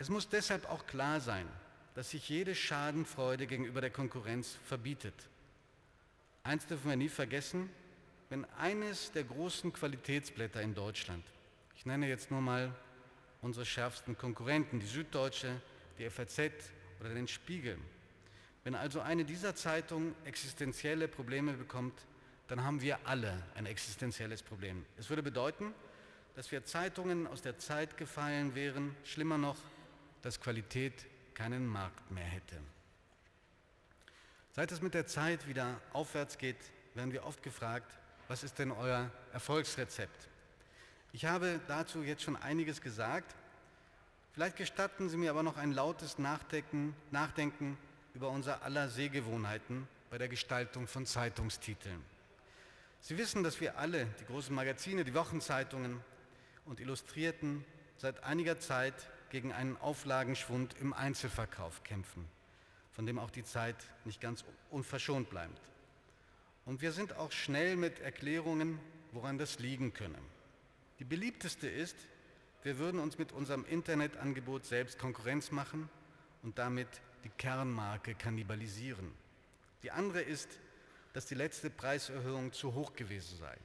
Es muss deshalb auch klar sein, dass sich jede Schadenfreude gegenüber der Konkurrenz verbietet. Eins dürfen wir nie vergessen, wenn eines der großen Qualitätsblätter in Deutschland, ich nenne jetzt nur mal unsere schärfsten Konkurrenten, die Süddeutsche, die FAZ oder den Spiegel, wenn also eine dieser Zeitungen existenzielle Probleme bekommt, dann haben wir alle ein existenzielles Problem. Es würde bedeuten, dass wir Zeitungen aus der Zeit gefallen wären, schlimmer noch, dass Qualität keinen Markt mehr hätte. Seit es mit der Zeit wieder aufwärts geht, werden wir oft gefragt, was ist denn euer Erfolgsrezept? Ich habe dazu jetzt schon einiges gesagt. Vielleicht gestatten Sie mir aber noch ein lautes Nachdenken, Nachdenken über unser aller Sehgewohnheiten bei der Gestaltung von Zeitungstiteln. Sie wissen, dass wir alle, die großen Magazine, die Wochenzeitungen und Illustrierten, seit einiger Zeit gegen einen Auflagenschwund im Einzelverkauf kämpfen, von dem auch die Zeit nicht ganz unverschont bleibt. Und wir sind auch schnell mit Erklärungen, woran das liegen könne. Die beliebteste ist, wir würden uns mit unserem Internetangebot selbst Konkurrenz machen und damit die Kernmarke kannibalisieren. Die andere ist, dass die letzte Preiserhöhung zu hoch gewesen sei.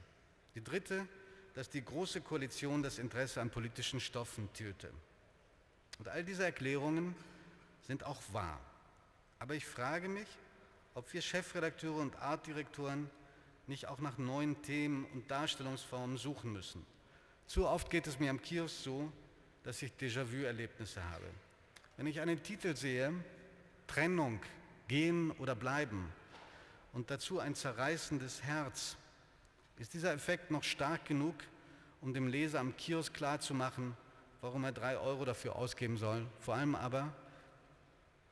Die dritte, dass die Große Koalition das Interesse an politischen Stoffen töte. Und all diese Erklärungen sind auch wahr. Aber ich frage mich, ob wir Chefredakteure und Artdirektoren nicht auch nach neuen Themen und Darstellungsformen suchen müssen. Zu oft geht es mir am Kiosk so, dass ich Déjà-vu-Erlebnisse habe. Wenn ich einen Titel sehe, Trennung, Gehen oder Bleiben und dazu ein zerreißendes Herz, ist dieser Effekt noch stark genug, um dem Leser am Kiosk klarzumachen, warum er drei Euro dafür ausgeben soll. Vor allem aber,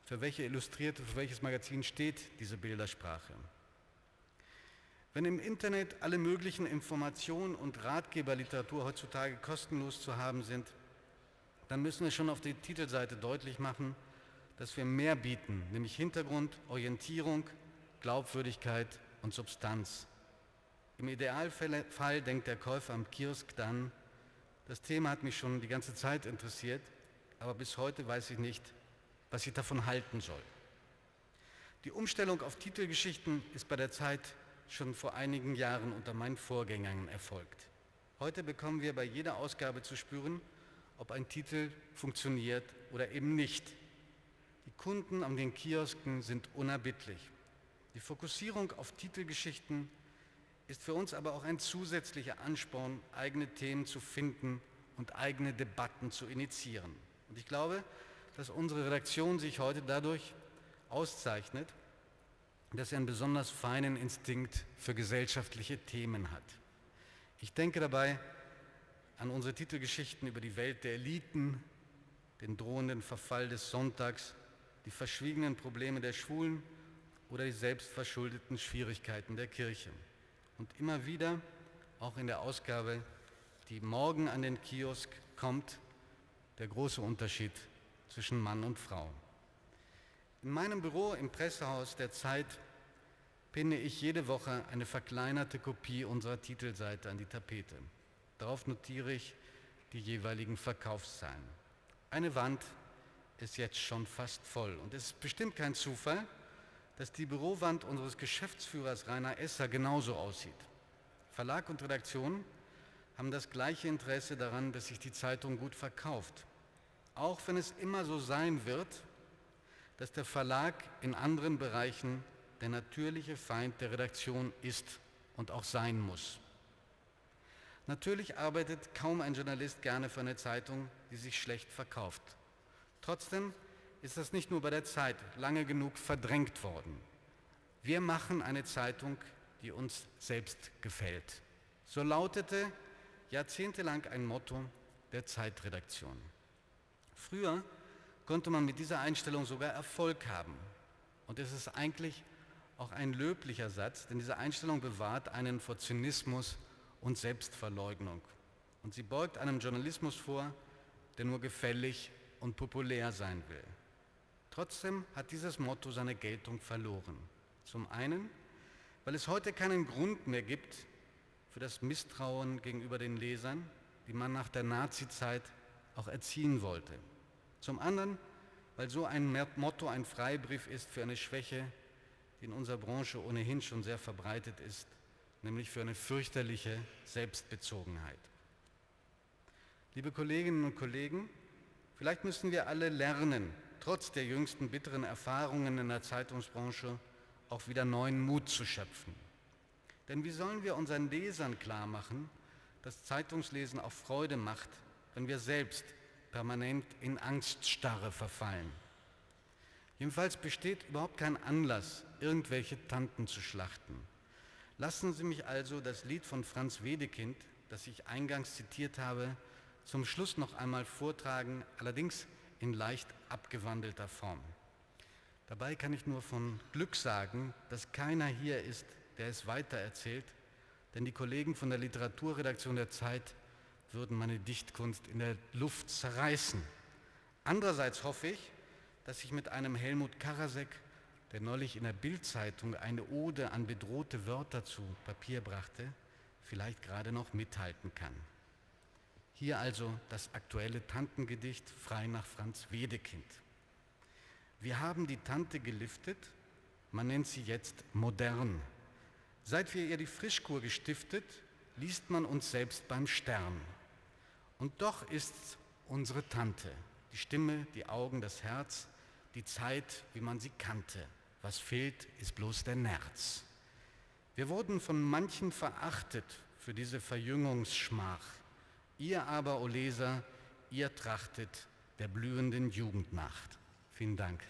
für welche Illustrierte, für welches Magazin steht diese Bildersprache. Wenn im Internet alle möglichen Informationen und Ratgeberliteratur heutzutage kostenlos zu haben sind, dann müssen wir schon auf der Titelseite deutlich machen, dass wir mehr bieten, nämlich Hintergrund, Orientierung, Glaubwürdigkeit und Substanz. Im Idealfall denkt der Käufer am Kiosk dann, das Thema hat mich schon die ganze Zeit interessiert, aber bis heute weiß ich nicht, was ich davon halten soll. Die Umstellung auf Titelgeschichten ist bei der Zeit schon vor einigen Jahren unter meinen Vorgängern erfolgt. Heute bekommen wir bei jeder Ausgabe zu spüren, ob ein Titel funktioniert oder eben nicht. Die Kunden an den Kiosken sind unerbittlich. Die Fokussierung auf Titelgeschichten ist für uns aber auch ein zusätzlicher Ansporn, eigene Themen zu finden und eigene Debatten zu initiieren. Und ich glaube, dass unsere Redaktion sich heute dadurch auszeichnet, dass sie einen besonders feinen Instinkt für gesellschaftliche Themen hat. Ich denke dabei an unsere Titelgeschichten über die Welt der Eliten, den drohenden Verfall des Sonntags, die verschwiegenen Probleme der Schwulen oder die selbstverschuldeten Schwierigkeiten der Kirche. Und immer wieder, auch in der Ausgabe, die morgen an den Kiosk kommt, der große Unterschied zwischen Mann und Frau. In meinem Büro im Pressehaus der Zeit pinne ich jede Woche eine verkleinerte Kopie unserer Titelseite an die Tapete. Darauf notiere ich die jeweiligen Verkaufszahlen. Eine Wand ist jetzt schon fast voll und es ist bestimmt kein Zufall, dass die Bürowand unseres Geschäftsführers Rainer Esser genauso aussieht. Verlag und Redaktion haben das gleiche Interesse daran, dass sich die Zeitung gut verkauft. Auch wenn es immer so sein wird, dass der Verlag in anderen Bereichen der natürliche Feind der Redaktion ist und auch sein muss. Natürlich arbeitet kaum ein Journalist gerne für eine Zeitung, die sich schlecht verkauft. Trotzdem ist das nicht nur bei der Zeit lange genug verdrängt worden. Wir machen eine Zeitung, die uns selbst gefällt. So lautete jahrzehntelang ein Motto der Zeitredaktion. Früher konnte man mit dieser Einstellung sogar Erfolg haben. Und es ist eigentlich auch ein löblicher Satz, denn diese Einstellung bewahrt einen vor Zynismus und Selbstverleugnung. Und sie beugt einem Journalismus vor, der nur gefällig und populär sein will. Trotzdem hat dieses Motto seine Geltung verloren. Zum einen, weil es heute keinen Grund mehr gibt für das Misstrauen gegenüber den Lesern, die man nach der Nazizeit auch erziehen wollte. Zum anderen, weil so ein Motto ein Freibrief ist für eine Schwäche, die in unserer Branche ohnehin schon sehr verbreitet ist, nämlich für eine fürchterliche Selbstbezogenheit. Liebe Kolleginnen und Kollegen, vielleicht müssen wir alle lernen, trotz der jüngsten bitteren Erfahrungen in der Zeitungsbranche auch wieder neuen Mut zu schöpfen. Denn wie sollen wir unseren Lesern klarmachen, dass Zeitungslesen auch Freude macht, wenn wir selbst permanent in Angststarre verfallen? Jedenfalls besteht überhaupt kein Anlass, irgendwelche Tanten zu schlachten. Lassen Sie mich also das Lied von Franz Wedekind, das ich eingangs zitiert habe, zum Schluss noch einmal vortragen, allerdings in leicht abgewandelter Form. Dabei kann ich nur von Glück sagen, dass keiner hier ist, der es weitererzählt, denn die Kollegen von der Literaturredaktion der Zeit würden meine Dichtkunst in der Luft zerreißen. Andererseits hoffe ich, dass ich mit einem Helmut Karasek, der neulich in der Bildzeitung eine Ode an bedrohte Wörter zu Papier brachte, vielleicht gerade noch mithalten kann. Hier also das aktuelle Tantengedicht frei nach Franz Wedekind. Wir haben die Tante geliftet, man nennt sie jetzt modern. Seit wir ihr die Frischkur gestiftet, liest man uns selbst beim Stern. Und doch ist's unsere Tante, die Stimme, die Augen, das Herz, die Zeit, wie man sie kannte. Was fehlt, ist bloß der Nerz. Wir wurden von manchen verachtet für diese Verjüngungsschmach. Ihr aber, o Leser, ihr trachtet der blühenden Jugendnacht. Vielen Dank.